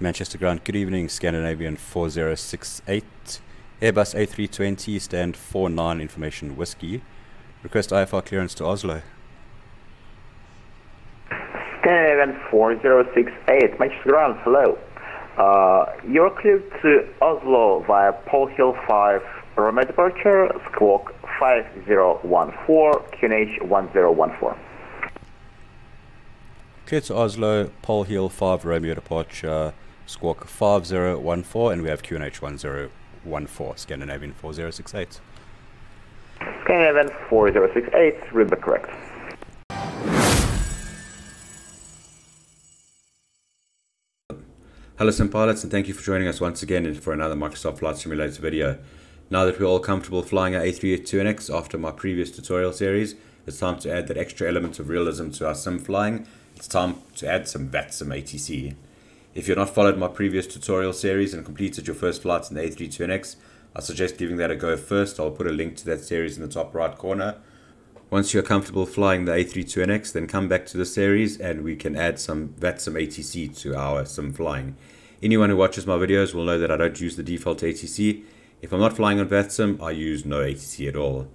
Manchester ground, good evening, Scandinavian 4068. Airbus A320, stand 49 information whiskey. Request IFR clearance to Oslo. Scandinavian 4068, Manchester ground, hello. Uh, you're cleared to Oslo via Pole Hill 5, Romeo departure, squawk 5014, QNH 1014. Clear to Oslo, Pole Hill 5, Romeo departure, squawk 5014, and we have QNH 1014, Scandinavian 4068. Scandinavian 4068, read the correct. Hello Sim Pilots and thank you for joining us once again for another Microsoft Flight Simulator video. Now that we're all comfortable flying our A32NX after my previous tutorial series, it's time to add that extra element of realism to our sim flying. It's time to add some VATSIM ATC. If you've not followed my previous tutorial series and completed your first flights in the A32NX, I suggest giving that a go first. I'll put a link to that series in the top right corner. Once you're comfortable flying the A32NX, then come back to the series and we can add some VATSIM ATC to our sim flying. Anyone who watches my videos will know that I don't use the default ATC. If I'm not flying on VATSIM, I use no ATC at all.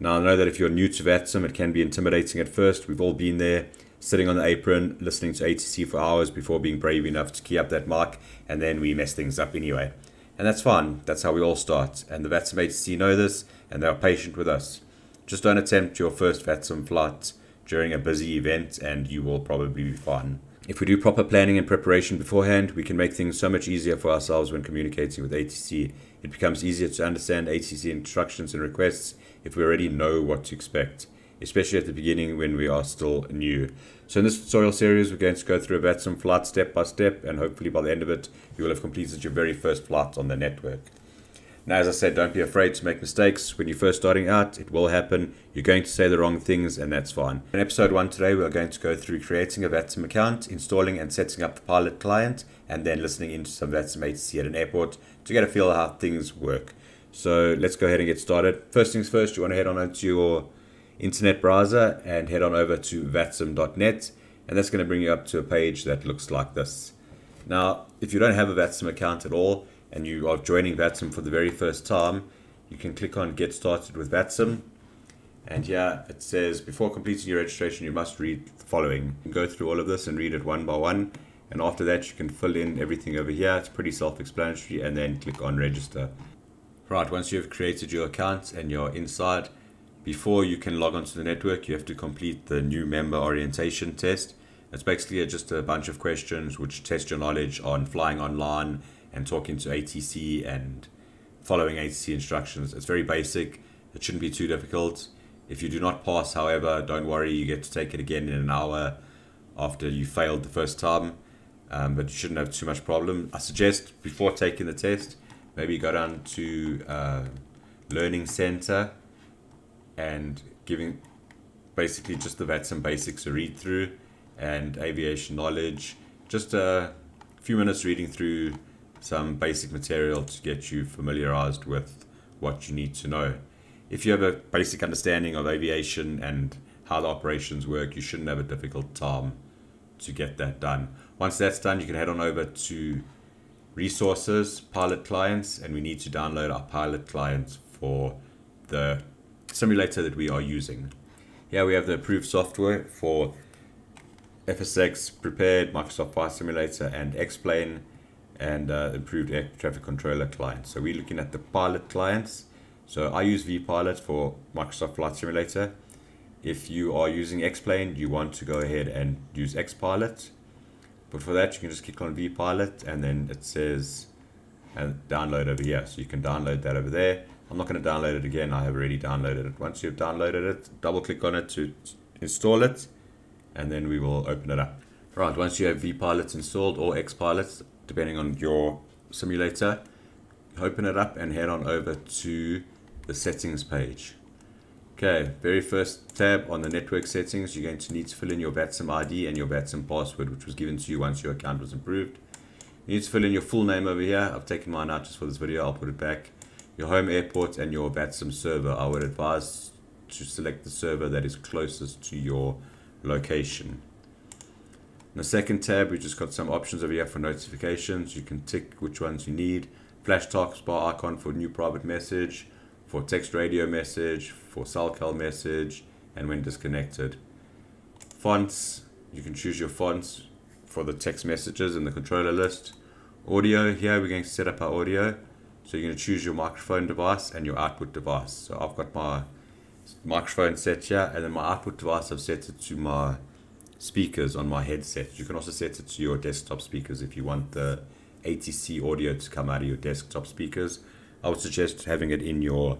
Now I know that if you're new to VATSIM, it can be intimidating at first. We've all been there, sitting on the apron, listening to ATC for hours before being brave enough to key up that mark, and then we mess things up anyway. And that's fine, that's how we all start. And the VATSIM ATC know this, and they are patient with us. Just don't attempt your first VATSIM flight during a busy event and you will probably be fine. If we do proper planning and preparation beforehand, we can make things so much easier for ourselves when communicating with ATC. It becomes easier to understand ATC instructions and requests if we already know what to expect, especially at the beginning when we are still new. So in this tutorial series, we're going to go through a VATSIM flight step by step, and hopefully by the end of it, you will have completed your very first flight on the network. Now, as I said, don't be afraid to make mistakes. When you're first starting out, it will happen. You're going to say the wrong things, and that's fine. In episode one today, we're going to go through creating a VATSIM account, installing and setting up the pilot client, and then listening into some VATSIM ATC at an airport to get a feel how things work. So let's go ahead and get started. First things first, you want to head on onto your internet browser and head on over to vatsim.net, and that's going to bring you up to a page that looks like this. Now, if you don't have a VATSIM account at all, and you are joining VATSIM for the very first time, you can click on Get Started with VATSIM. And here it says, before completing your registration, you must read the following. You can go through all of this and read it one by one. And after that, you can fill in everything over here. It's pretty self-explanatory. And then click on Register. Right, once you've created your account and you're inside, before you can log onto the network, you have to complete the new member orientation test. It's basically just a bunch of questions which test your knowledge on flying online, and talking to ATC and following ATC instructions. It's very basic. It shouldn't be too difficult. If you do not pass, however, don't worry. You get to take it again in an hour after you failed the first time. Um, but you shouldn't have too much problem. I suggest before taking the test, maybe go down to uh, Learning Center and giving basically just the VATSIM basics a read through and aviation knowledge. Just a few minutes reading through some basic material to get you familiarized with what you need to know. If you have a basic understanding of aviation and how the operations work, you shouldn't have a difficult time to get that done. Once that's done, you can head on over to resources, pilot clients, and we need to download our pilot clients for the simulator that we are using. Here we have the approved software for FSX Prepar3D, Microsoft Flight Simulator, and X-Plane and uh, improved air traffic controller clients. So we're looking at the pilot clients. So I use vPilot for Microsoft Flight Simulator. If you are using X-Plane, you want to go ahead and use XPilot. But for that, you can just click on vPilot and then it says and download over here. So you can download that over there. I'm not going to download it again. I have already downloaded it. Once you've downloaded it, double click on it to install it and then we will open it up. Right, once you have vPilot installed or XPilot, depending on your simulator. Open it up and head on over to the settings page. Okay, very first tab on the network settings, you're going to need to fill in your VATSIM ID and your VATSIM password, which was given to you once your account was approved. You need to fill in your full name over here. I've taken mine out just for this video. I'll put it back. Your home airport and your VATSIM server. I would advise to select the server that is closest to your location. In the second tab, we just got some options over here for notifications. You can tick which ones you need. Flash taskbar icon for new private message, for text radio message, for cell message, and when disconnected. Fonts, you can choose your fonts for the text messages in the controller list. Audio, here we're going to set up our audio. So you're going to choose your microphone device and your output device. So I've got my microphone set here and then my output device I've set it to my speakers on my headset. You can also set it to your desktop speakers if you want the ATC audio to come out of your desktop speakers. I would suggest having it in your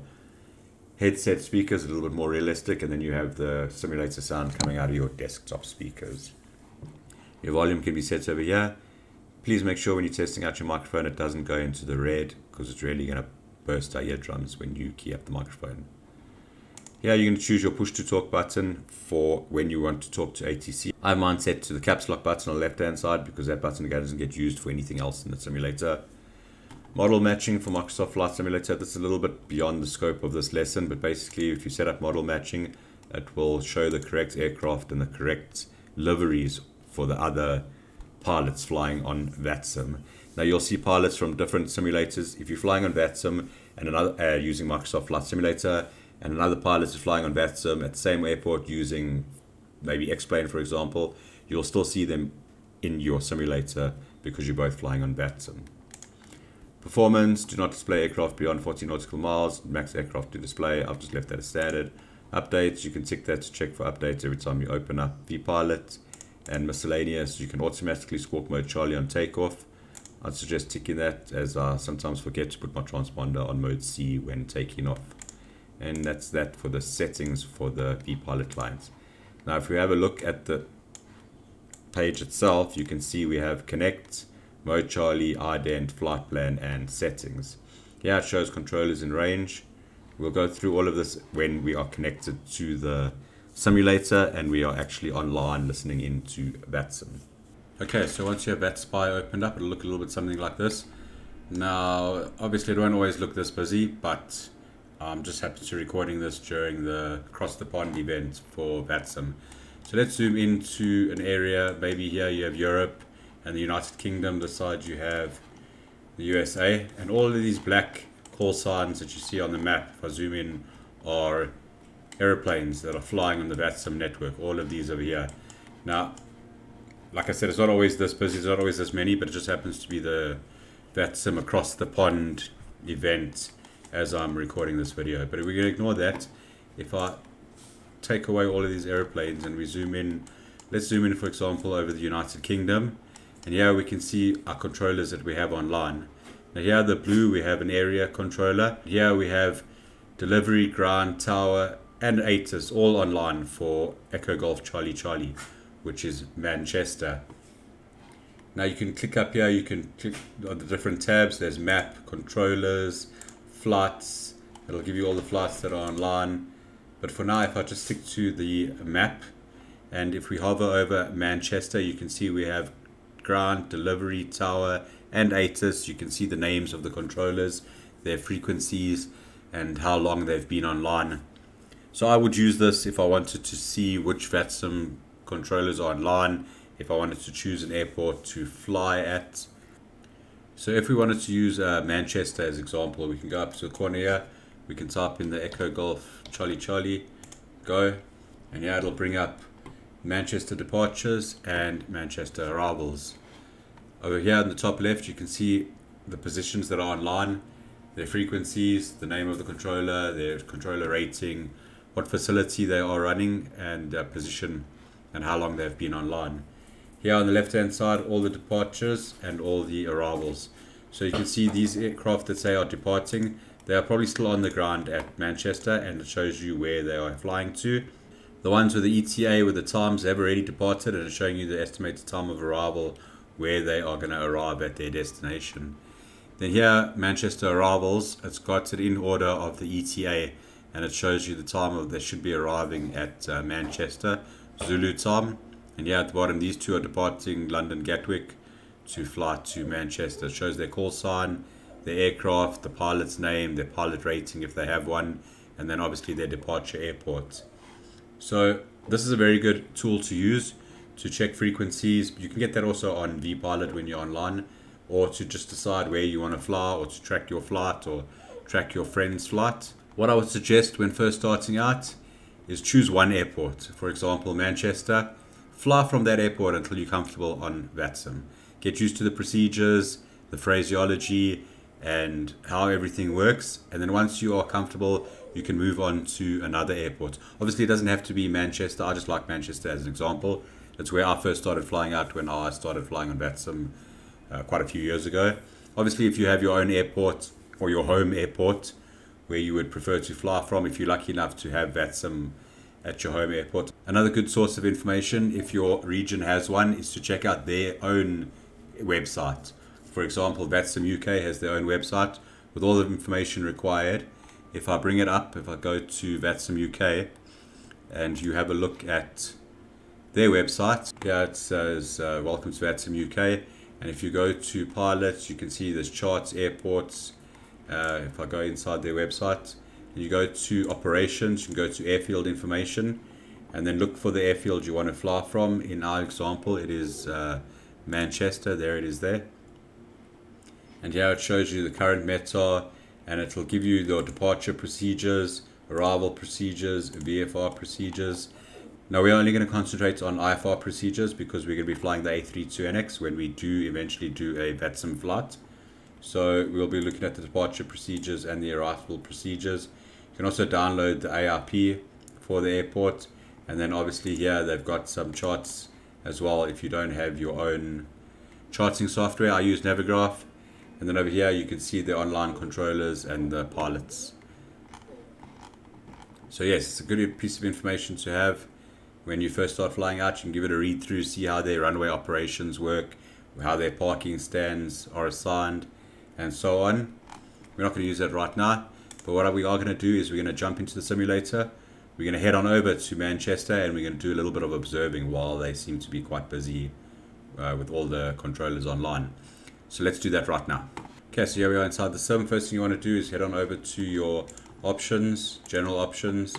headset speakers, a little bit more realistic, and then you have the simulator sound coming out of your desktop speakers. Your volume can be set over here. Please make sure when you're testing out your microphone it doesn't go into the red because it's really going to burst our eardrums when you key up the microphone. Here you're going to choose your push to talk button for when you want to talk to ATC. I have mine set to the caps lock button on the left hand side because that button again doesn't get used for anything else in the simulator. Model matching for Microsoft Flight Simulator, this is a little bit beyond the scope of this lesson, but basically if you set up model matching, it will show the correct aircraft and the correct liveries for the other pilots flying on VATSIM. Now you'll see pilots from different simulators. If you're flying on VATSIM and another uh, using Microsoft Flight Simulator, and another pilot is flying on VATSIM at the same airport using maybe X-Plane, for example, you'll still see them in your simulator because you're both flying on VATSIM. Performance, do not display aircraft beyond 40 nautical miles, max aircraft to display, I've just left that as standard. Updates, you can tick that to check for updates every time you open up vPilot. And miscellaneous, you can automatically squawk mode Charlie on takeoff. I'd suggest ticking that as I sometimes forget to put my transponder on mode C when taking off and that's that for the settings for the vPilot clients. Now if we have a look at the page itself, you can see we have connect, mode Charlie, ident, flight plan, and settings. Here it shows controllers in range. We'll go through all of this when we are connected to the simulator and we are actually online listening into VATSIM. Okay, so once you have VATSpy opened up, it'll look a little bit something like this. Now, obviously it won't always look this busy, but I'm just happy to be recording this during the Cross the Pond event for VATSIM. So let's zoom into an area. Maybe here you have Europe and the United Kingdom. This side you have the USA. And all of these black call signs that you see on the map, if I zoom in, are aeroplanes that are flying on the VATSIM network. All of these over here. Now, like I said, it's not always this busy, it's not always this many, but it just happens to be the VATSIM across the pond event as I'm recording this video. But we're going to ignore that, if I take away all of these airplanes and we zoom in, let's zoom in for example over the United Kingdom. And here we can see our controllers that we have online. Now here the blue we have an area controller. Here we have delivery, ground, tower and ATIS all online for Echo Golf Charlie Charlie which is Manchester. Now you can click up here, you can click on the different tabs. There's map, controllers, flights. It'll give you all the flights that are online. But for now, if I just stick to the map, and if we hover over Manchester, you can see we have ground, delivery, tower, and ATIS. You can see the names of the controllers, their frequencies, and how long they've been online. So I would use this if I wanted to see which VATSIM controllers are online, if I wanted to choose an airport to fly at, so if we wanted to use uh, Manchester as example, we can go up to the corner here. We can type in the Echo Golf Charlie Charlie, go, and yeah, it'll bring up Manchester departures and Manchester arrivals. Over here in the top left, you can see the positions that are online, their frequencies, the name of the controller, their controller rating, what facility they are running, and uh, position and how long they've been online. Here on the left hand side, all the departures and all the arrivals. So you can see these aircraft that say are departing, they are probably still on the ground at Manchester and it shows you where they are flying to. The ones with the ETA with the times they've already departed and it's showing you the estimated time of arrival where they are going to arrive at their destination. Then here, Manchester arrivals, it's got it in order of the ETA and it shows you the time of they should be arriving at uh, Manchester, Zulu time. And yeah at the bottom, these two are departing London Gatwick to fly to Manchester. It shows their call sign, their aircraft, the pilot's name, their pilot rating if they have one, and then obviously their departure airport. So this is a very good tool to use to check frequencies. You can get that also on vPilot when you're online, or to just decide where you want to fly, or to track your flight, or track your friend's flight. What I would suggest when first starting out is choose one airport. For example, Manchester. Fly from that airport until you're comfortable on VATSIM. Get used to the procedures, the phraseology, and how everything works. And then once you are comfortable, you can move on to another airport. Obviously, it doesn't have to be Manchester. I just like Manchester as an example. That's where I first started flying out when I started flying on VATSIM uh, quite a few years ago. Obviously, if you have your own airport or your home airport where you would prefer to fly from, if you're lucky enough to have VATSIM at your home airport. Another good source of information, if your region has one, is to check out their own website. For example, VATSIM UK has their own website with all the information required. If I bring it up, if I go to VATSIM UK and you have a look at their website, yeah, it says uh, Welcome to VATSIM UK. And if you go to pilots, you can see there's charts, airports. Uh, if I go inside their website, you go to operations, you can go to airfield information, and then look for the airfield you want to fly from. In our example, it is uh, Manchester. There it is there. And here it shows you the current METAR, and it will give you the departure procedures, arrival procedures, VFR procedures. Now we're only going to concentrate on IFR procedures because we're going to be flying the A32NX when we do eventually do a VATSIM flight. So we'll be looking at the departure procedures and the arrival procedures. You can also download the ARP for the airport. And then obviously here they've got some charts as well if you don't have your own charting software. I use Navigraph. And then over here you can see the online controllers and the pilots. So yes, it's a good piece of information to have when you first start flying out. You can give it a read through, see how their runway operations work, how their parking stands are assigned, and so on. We're not going to use that right now, but what we are going to do is we're going to jump into the simulator. We're going to head on over to Manchester and we're going to do a little bit of observing while they seem to be quite busy uh, with all the controllers online. So let's do that right now. Okay, so here we are inside the sim. First thing you want to do is head on over to your options, general options,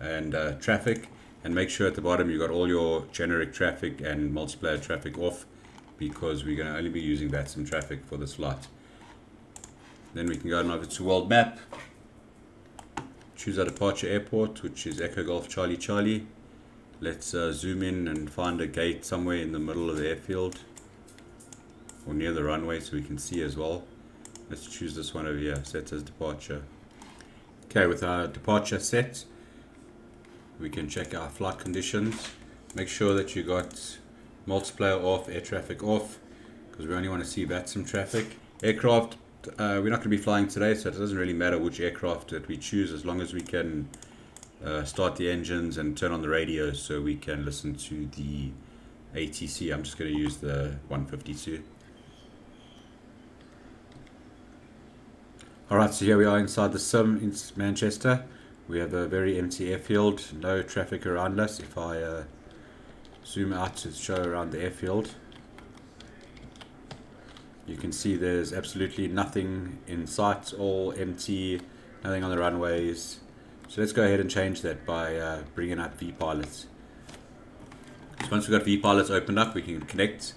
and uh, traffic, and make sure at the bottom you've got all your generic traffic and multiplayer traffic off because we're going to only be using VATSIM traffic for this flight. Then we can go over to world map. Choose our departure airport, which is Echo Golf Charlie Charlie. Let's uh, zoom in and find a gate somewhere in the middle of the airfield or near the runway so we can see as well. Let's choose this one over here, set as departure. Okay, with our departure set, we can check our flight conditions. Make sure that you got multiplayer off, air traffic off, because we only want to see VATSIM traffic. Aircraft, uh, we're not going to be flying today, so it doesn't really matter which aircraft that we choose as long as we can uh, start the engines and turn on the radio so we can listen to the ATC. I'm just going to use the 152. Alright, so here we are inside the sim in Manchester. We have a very empty airfield, no traffic around us. If I uh, zoom out to show around the airfield, you can see there's absolutely nothing in sight, all empty, nothing on the runways. So let's go ahead and change that by uh, bringing up vPilots. So once we've got vPilots opened up, we can connect.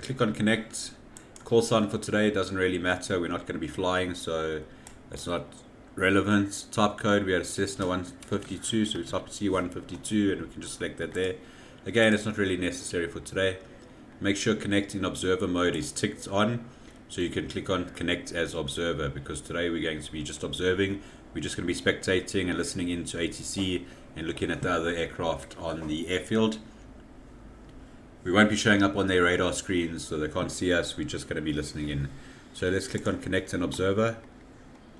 Click on connect. Call sign for today doesn't really matter. We're not going to be flying, so it's not relevant. Type code, we had a Cessna 152, so we type C152 and we can just select that there. Again, it's not really necessary for today. Make sure connect in observer mode is ticked on so you can click on connect as observer because today we're going to be just observing. We're just going to be spectating and listening into ATC and looking at the other aircraft on the airfield. We won't be showing up on their radar screens so they can't see us. We're just going to be listening in. So let's click on connect and observer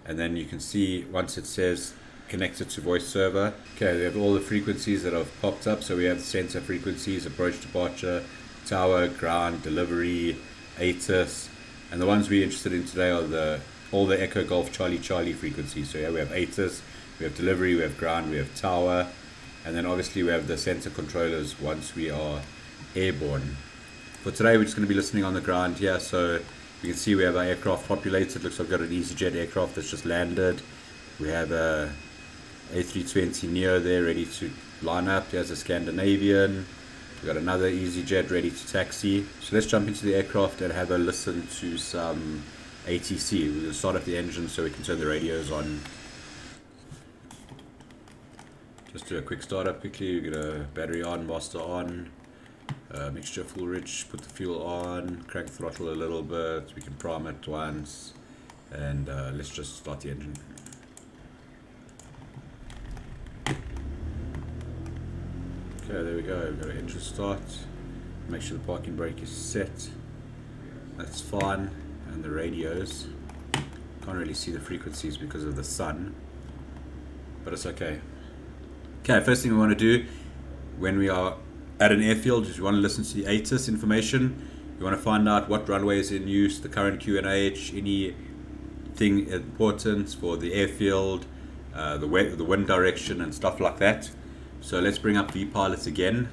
and then you can see once it says connected to voice server. Okay, we have all the frequencies that have popped up. So we have the center frequencies, approach departure, tower, ground, delivery, ATIS, and the ones we're interested in today are the all the Echo Golf Charlie Charlie frequencies. So yeah, we have ATIS, we have delivery, we have ground, we have tower, and then obviously we have the center controllers once we are airborne. For today, we're just going to be listening on the ground here. So you can see we have our aircraft populated. Looks like we've got an EasyJet aircraft that's just landed. We have a A320 Neo there ready to line up. There's a Scandinavian. We've got another EasyJet ready to taxi. So let's jump into the aircraft and have a listen to some ATC. We'll start up the engine so we can turn the radios on. Just do a quick startup quickly. We get a battery on, master on, uh, mixture full rich, put the fuel on, crank throttle a little bit. We can prime it once, and uh, let's just start the engine. Okay, there we go. We've got an engine start. Make sure the parking brake is set. That's fine. And the radios. Can't really see the frequencies because of the sun. But it's okay. Okay, first thing we want to do when we are at an airfield is you want to listen to the ATIS information. You want to find out what runway is in use, the current QNH, anything important for the airfield, uh, the, the wind direction and stuff like that. So let's bring up vPilot again.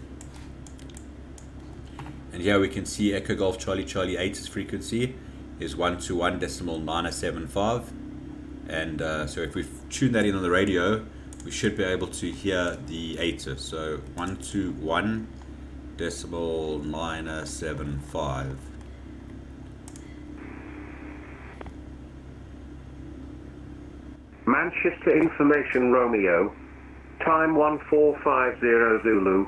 And here we can see Echo Golf Charlie Charlie ATIS frequency is 1 to 1 decimal 975. And uh, so if we tune that in on the radio, we should be able to hear the ATIS. So 1 to 1 decimal 975. Manchester Information Romeo Time 1450 Zulu.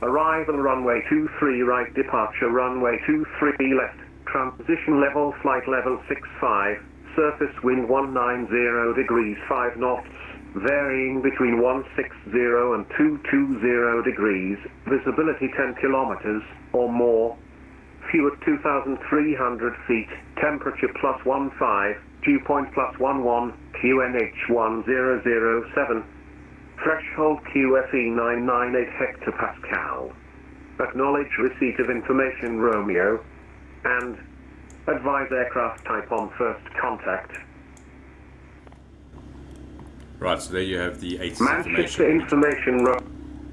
Arrival runway 23 right departure runway 23 left. Transition level flight level 65. Surface wind 190 degrees 5 knots. Varying between 160 and 220 degrees. Visibility 10 kilometers or more. Fuel 2,300 feet. Temperature plus 15. Dew point plus 11. QNH 1007. Threshold QFE 998 hectopascal. Acknowledge receipt of information Romeo. And advise aircraft type on first contact. Right, so there you have the ATIS Manchester information. Information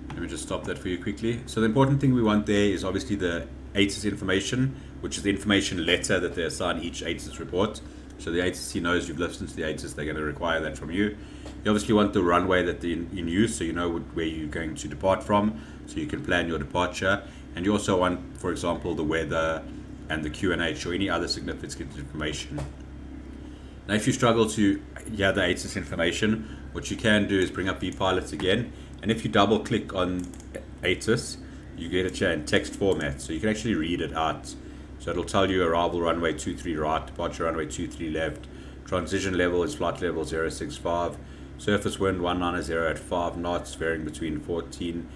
Let me just stop that for you quickly. So the important thing we want there is obviously the ATIS information, which is the information letter that they assign each ATIS report. So the ATC knows you've listened to the ATIS, they're going to require that from you. You obviously want the runway that they're in, use, so you know where you're going to depart from, so you can plan your departure. And you also want, for example, the weather and the QNH or any other significant information. Now, if you struggle to the ATIS information, what you can do is bring up vPilot again, and if you double click on ATIS, you get it in text format, so you can actually read it out. So it'll tell you arrival runway 23 right, departure runway 23 left, transition level is flight level 065, surface wind 190 at 5 knots, varying between 14,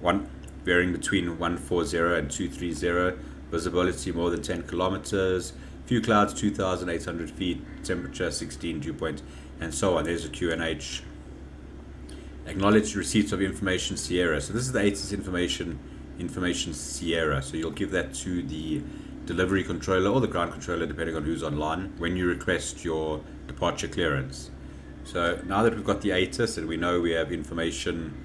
1, varying between 140 and 230, visibility more than 10 kilometers, few clouds 2,800 feet, temperature 16 dew point, and so on. There's a QNH. Acknowledge receipts of information Sierra. So this is the ATIS information information Sierra. So you'll give that to the delivery controller or the ground controller, depending on who's online, when you request your departure clearance. So now that we've got the ATIS and we know we have information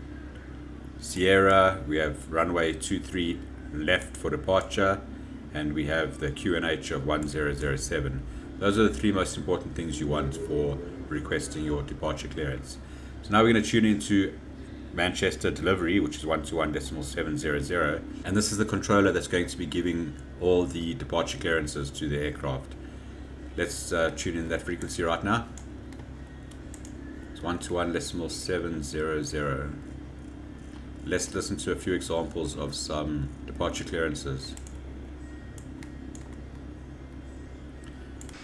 Sierra, we have runway 23 left for departure, and we have the QNH of 1007. Those are the three most important things you want for requesting your departure clearance. So now we're going to tune into Manchester delivery, which is 121.700, and this is the controller that's going to be giving all the departure clearances to the aircraft. Let's uh, tune in that frequency right now. It's 121.700. Let's listen to a few examples of some departure clearances.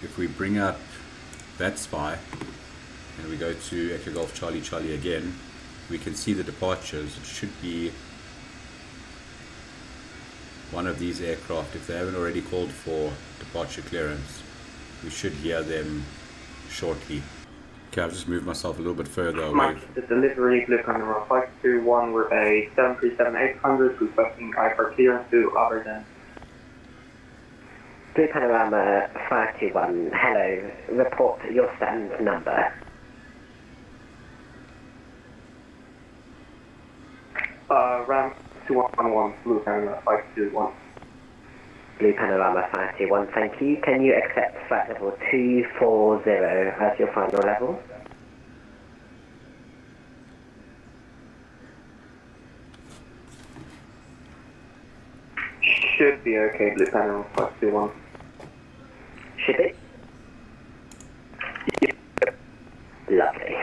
If we bring up VATSpy and we go to Echo Golf Charlie Charlie again, we can see the departures. It should be one of these aircraft. If they haven't already called for departure clearance, we should hear them shortly. Okay, I've just moved myself a little bit further away. Mike, Manchester delivery, Blue Panorama 521 with a 737-800 requesting IFR clearance to Aberdeen. Blue Panorama uh, 521, hello. Report your stand number. Uh, Ram 211, Blue Panorama 521. Blue Panorama 521, thank you. Can you accept flight level 240 as your final level? Should be okay, Blue Panorama 521. Should be? Lovely.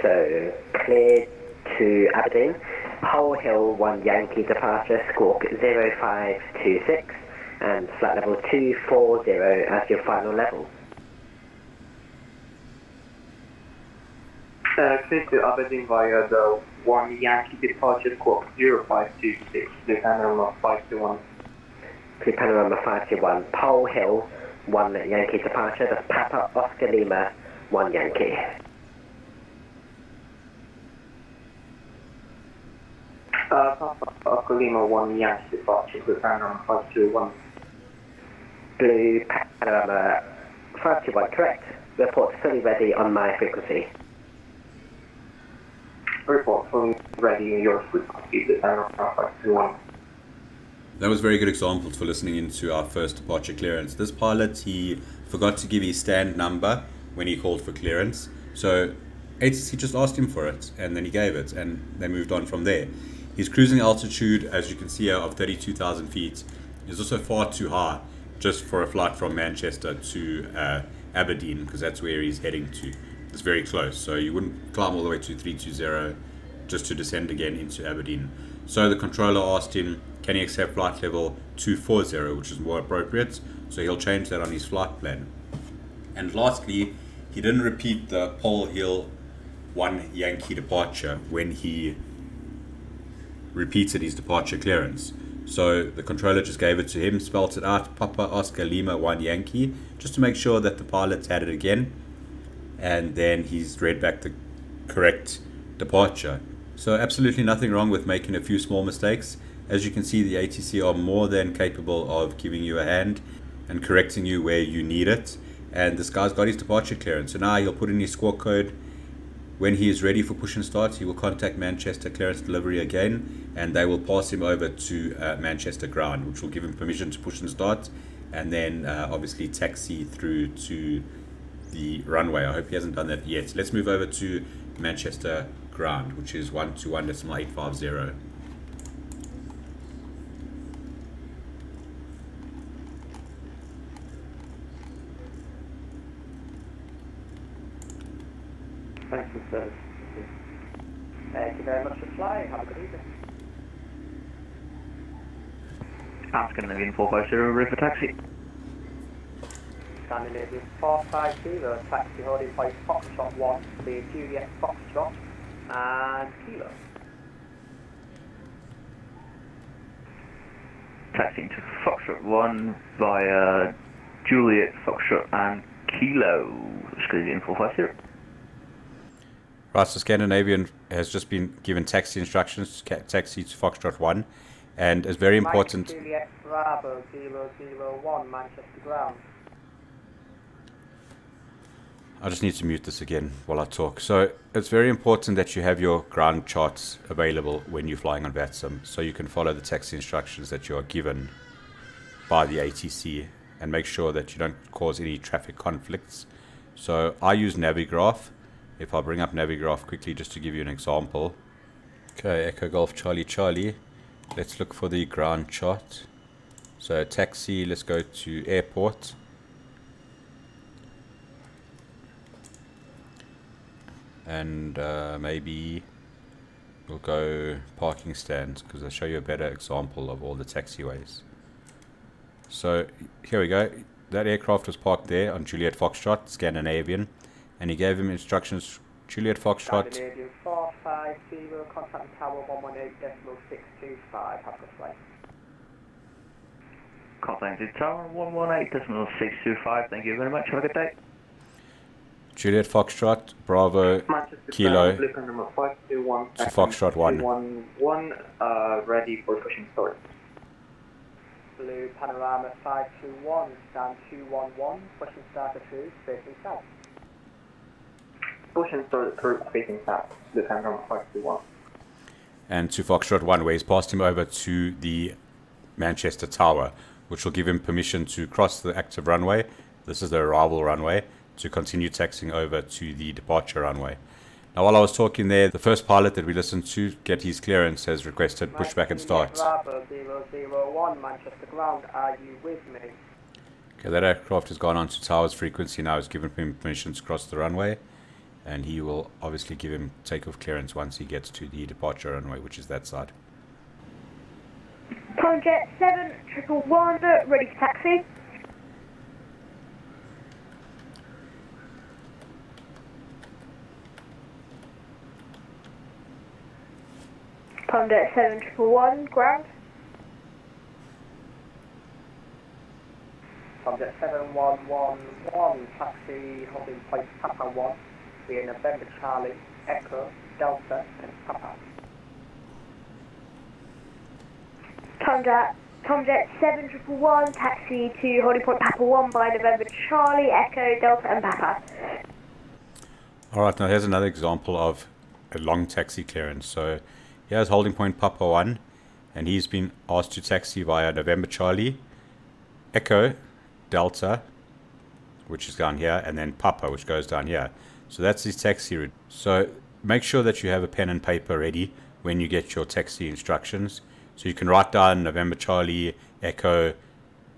So, cleared to Aberdeen. Pole Hill 1 Yankee departure, squawk 0526 and flat level 240 as your final level. Uh, cleared to Aberdeen via the 1 Yankee departure, squawk 0526, Blue Panorama 521. Blue Panorama 521, Pole Hill 1 Yankee departure, that's Papa Oscar Lima 1 Yankee. Uh, Papa Lima 1 Yankee departure, Panorama 521. Blue Panorama 521, correct. Report fully ready on my frequency. Report fully ready in your frequency, Panorama 521. That was very good examples for listening into our first departure clearance. This pilot, he forgot to give his stand number when he called for clearance. So ATC just asked him for it and then he gave it and they moved on from there. His cruising altitude, as you can see of 32,000 feet is also far too high just for a flight from Manchester to uh, Aberdeen because that's where he's heading to. It's very close. So you wouldn't climb all the way to 320 just to descend again into Aberdeen. So the controller asked him, can he accept flight level 240, which is more appropriate? So he'll change that on his flight plan. And lastly, he didn't repeat the Pole Hill 1 Yankee departure when he repeated his departure clearance. So the controller just gave it to him, spelt it out, Papa Oscar Lima 1 Yankee, just to make sure that the pilots had it again. And then he's read back the correct departure. So absolutely nothing wrong with making a few small mistakes. As you can see, the ATC are more than capable of giving you a hand and correcting you where you need it. And this guy's got his departure clearance. So now he'll put in his squawk code. When he is ready for push and start, he will contact Manchester Clearance Delivery again, and they will pass him over to uh, Manchester Ground, which will give him permission to push and start, and then uh, obviously taxi through to the runway. I hope he hasn't done that yet. Let's move over to Manchester Ground, which is 121.850. Thank you, sir. Thank you very much for flying. Have a good evening. I'm Scandinavian 450 River Taxi. Scandinavian 450, taxi holding by Foxtrot 1, the Juliet Foxtrot, and Kilo. Taxiing to Foxtrot 1 via Juliet, Foxtrot and Kilo. Scandinavian 450. Right, so Scandinavian has just been given taxi instructions, taxi to Foxtrot 1, and it's very important. Juliet Bravo 001, Manchester Ground. I just need to mute this again while I talk. So it's very important that you have your ground charts available when you're flying on VATSIM so you can follow the taxi instructions that you are given by the ATC and make sure that you don't cause any traffic conflicts. So I use Navigraph. If I bring up Navigraph quickly just to give you an example. Okay, Echo Golf Charlie Charlie. Let's look for the ground chart. So taxi, let's go to airport. and uh, maybe we'll go parking stands because I'll show you a better example of all the taxiways. So here we go. That aircraft was parked there on Juliet Foxtrot, Scandinavian, and he gave him instructions. Juliet Foxtrot, Scandinavian 450, contact tower 118.625, have a good flight. Contacting Tower 118.625. Thank you very much. Have a good day. Juliet Foxtrot, Bravo, Manchester Kilo, Ground, Blue Panorama 521. to Foxtrot 1. 1, uh, ready for pushing start. Blue Panorama 521, stand 211, pushing starter through, facing south. Through facing south. Blue Panorama 521. and to Foxtrot 1, where he's passed him over to the Manchester Tower, which will give him permission to cross the active runway. This is the arrival runway to continue taxiing over to the departure runway. Now, while I was talking there, the first pilot that we listened to get his clearance has requested pushback and start. Bravo 001, Manchester ground, are you with me? Okay, that aircraft has gone on to tower's frequency now, has given him permission to cross the runway, and he will obviously give him takeoff clearance once he gets to the departure runway, which is that side. Tomjet 7, triple one, ready for taxi. Tomjet 7, triple one, ground. Subject 7111, taxi holding place Papa 1, via November Charlie, Echo, Delta, and Papa. Tomjet, Tomjet 7, triple one, taxi to holding point Papa 1 by November Charlie, Echo, Delta and Papa. Alright, now here's another example of a long taxi clearance. So here's holding point Papa 1, and he's been asked to taxi via November Charlie, Echo, Delta, which is down here, and then Papa, which goes down here. So that's his taxi route. So make sure that you have a pen and paper ready when you get your taxi instructions. So you can write down November Charlie, Echo,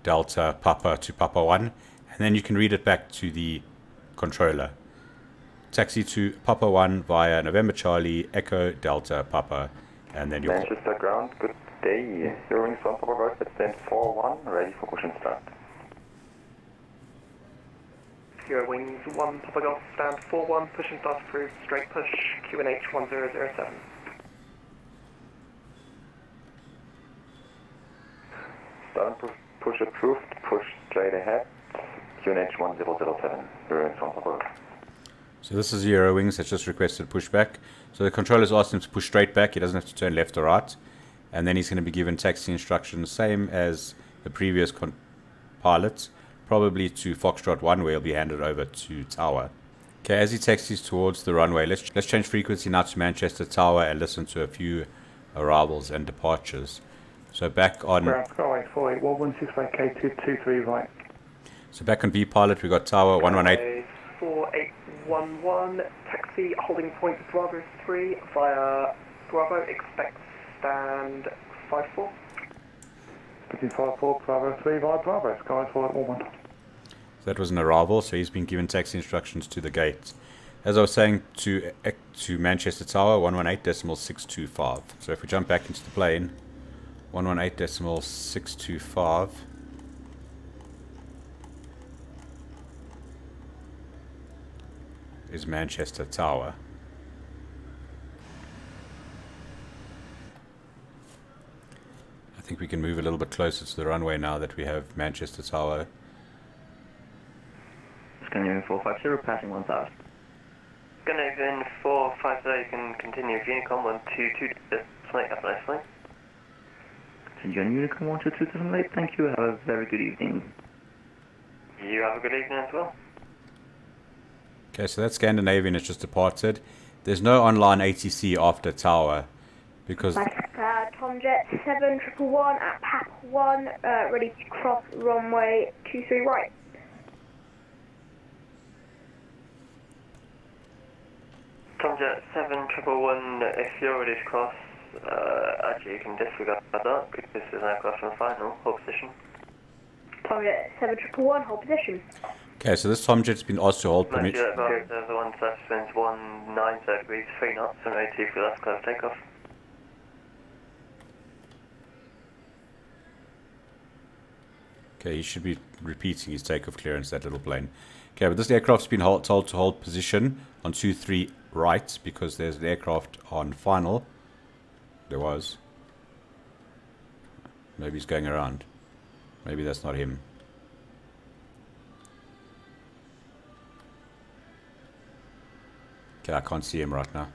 Delta, Papa to Papa 1, and then you can read it back to the controller. Taxi to Papa 1 via November Charlie, Echo, Delta, Papa, and then you'll... Manchester ground, good day. One Papa Golf at stand 4-1, ready for and start. Eurowings 1, Papa Golf, stand 41, push and start approved, straight push, QNH 1007. Start and push, push approved, push straight ahead. QNH 1007, Eurowings one Papa Golf. So this is Eurowings that's just requested pushback. So the controller's asked him to push straight back. He doesn't have to turn left or right. And then he's going to be given taxi instructions, same as the previous con- pilot, probably to Foxtrot 1, where he'll be handed over to Tower. Okay, as he taxis towards the runway, let's, let's change frequency now to Manchester Tower and listen to a few arrivals and departures. So back on Ground Skyway 48116K223 right. so back on vPilot we got Tower 118 4811, taxi holding point Bravo 3 via Bravo, expect stand 54. Between 54 Bravo 3 via Bravo. Skyway 481. That was an arrival, so he's been given taxi instructions to the gate. As I was saying, to eh, to Manchester Tower, 118.625. So if we jump back into the plane, 118.625. is Manchester Tower. I think we can move a little bit closer to the runway now that we have Manchester Tower. Scandinavian 450, passing 1000. Scandinavian 450, you can continue. Unicom 122, flight, have a nice flight. St. John Unicom 122 late, thank you, have a very good evening. You have a good evening as well. Okay, so that Scandinavian has just departed. There's no online ATC after Tower because Uh, Tomjet 7, triple one at Papa 1, uh, ready to cross runway 23 right. Tomjet 7 triple one, if you're ready to cross, uh, actually you can disregard that because this is now cross from final, hold position. Tomjet 7, triple one, hold position. okay, so this Tomjet's been asked to hold Matthew, permission. that the one slash spins one nine thirty degrees, three knots, and eighty for last close takeoff. Okay, he should be repeating his takeoff clearance, that little plane. Okay, but this aircraft's been hold, told to hold position on 2-3 right because there's an aircraft on final. There was. Maybe he's going around. Maybe that's not him. Okay, I can't see him right now.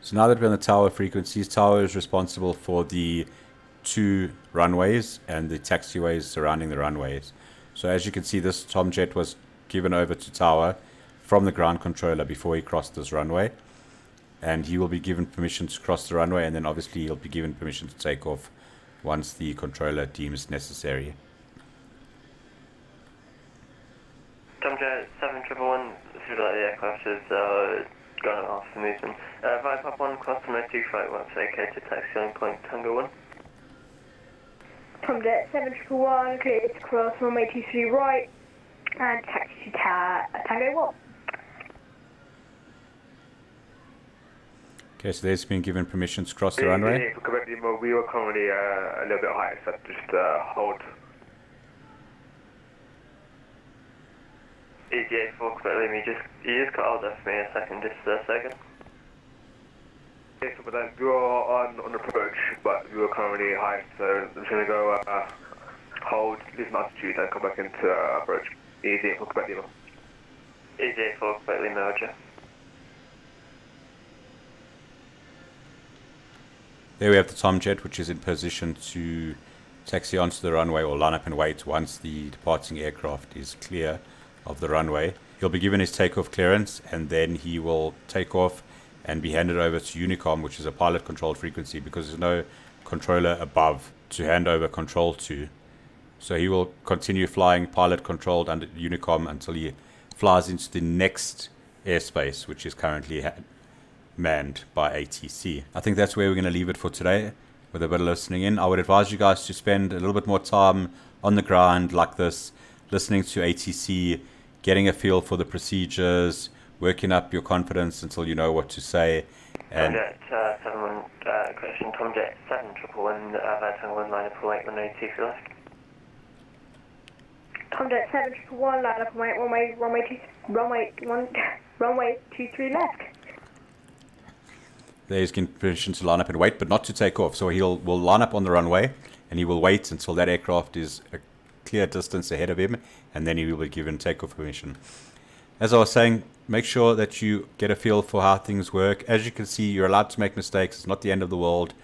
So now that we're on the tower frequencies, tower is responsible for the two runways and the taxiways surrounding the runways. So as you can see, this Tomjet was given over to tower from the ground controller before he crossed this runway. And he will be given permission to cross the runway and then obviously he'll be given permission to take off once the controller deems necessary. Tomjet 7 seems like the aircraft has uh, gone off the movement. Uh, Vibe Pop 1, cross runway 2 flight 1, vacated taxi on point Tango 1. Tomjet 7111, clear to cross runway 23 right, and taxi to ta- Tango 1. Okay, so they've been given permission to cross the runway. For Quebec Lima, we are currently uh, a little bit high, so just uh, hold. EDA 4 Quebec Lima, you just, you just cut out there for me a second, just a second. Yes, but then we are on, on approach, but we are currently high, so I'm just going to go uh, hold, lose an altitude, and come back into uh, approach. Easy for Lima. EDA 4 Quebec Lima, roger. There we have the Tomjet, which is in position to taxi onto the runway or line up and wait once the departing aircraft is clear of the runway. He'll be given his takeoff clearance and then he will take off and be handed over to Unicom, which is a pilot controlled frequency because there's no controller above to hand over control to. So he will continue flying pilot controlled under Unicom until he flies into the next airspace, which is currently manned by ATC. I think that's where we're going to leave it for today with a bit of listening in. I would advise you guys to spend a little bit more time on the ground like this, listening to ATC, getting a feel for the procedures, working up your confidence until you know what to say. And Tomjet uh, 71, uh, question, Tomjet 7111, uh, Vibe Tango 1, line up for 8182 Tomjet 7111, line up runway, runway, runway, two, runway, one, runway 23 left. there's given permission to line up and wait, but not to take off. So he'll will line up on the runway and he will wait until that aircraft is a clear distance ahead of him, and then he will be given takeoff permission. As I was saying, make sure that you get a feel for how things work. As you can see, you're allowed to make mistakes. It's not the end of the world.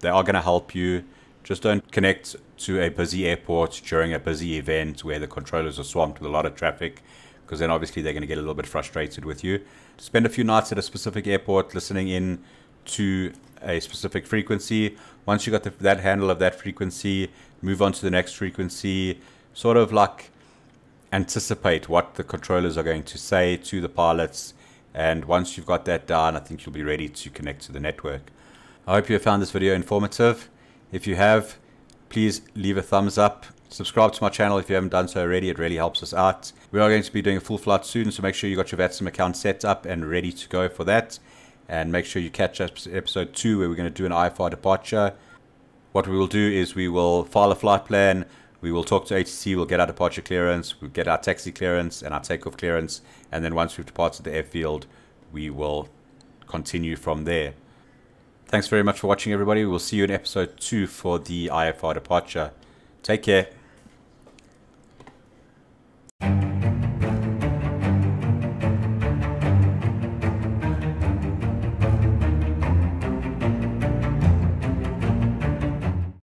They are going to help you. Just don't connect to a busy airport during a busy event where the controllers are swamped with a lot of traffic, because then obviously they're going to get a little bit frustrated with you. Spend a few nights at a specific airport listening in to a specific frequency. Once you got the, that handle of that frequency, move on to the next frequency. Sort of like anticipate what the controllers are going to say to the pilots. And once you've got that down, I think you'll be ready to connect to the network. I hope you have found this video informative. If you have, please leave a thumbs up. Subscribe to my channel if you haven't done so already. It really helps us out. We are going to be doing a full flight soon, so make sure you got your VATSIM account set up and ready to go for that. And make sure you catch up episode 2 where we're going to do an IFR departure. What we will do is we will file a flight plan, we will talk to ATC, we'll get our departure clearance, we'll get our taxi clearance and our takeoff clearance, and then once we've departed the airfield, we will continue from there. Thanks very much for watching, everybody. We'll see you in episode 2 for the IFR departure. Take care.